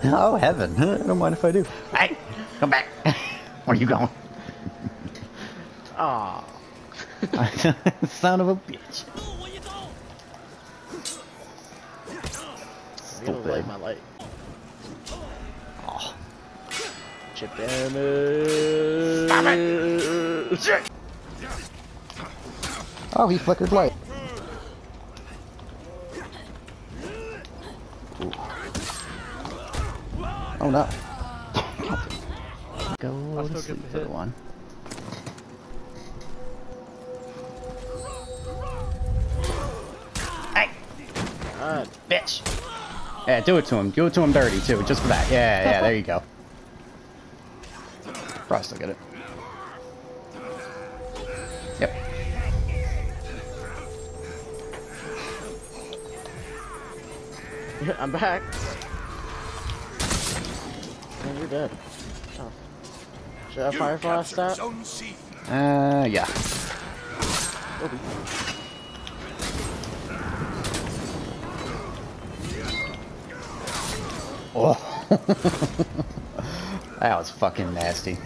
Oh, heaven. I don't mind if I do. Hey, come back. Where are you going? Aw. Son of a bitch. Stupid. light my light. Oh. Chip damage. oh, he flickered light. Ooh. Oh no. Go to sleep, little one. Hey, God. bitch. Yeah, do it to him. Do it to him dirty too, just for that. Yeah, yeah, there you go. Probably still get it. Yep. I'm back. Man, you're dead. Oh. Should I fire flash that? Zone C. Uh, yeah. Oh. that was fucking nasty.